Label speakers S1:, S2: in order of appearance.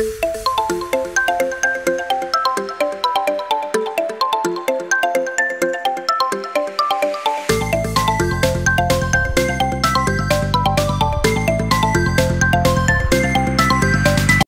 S1: you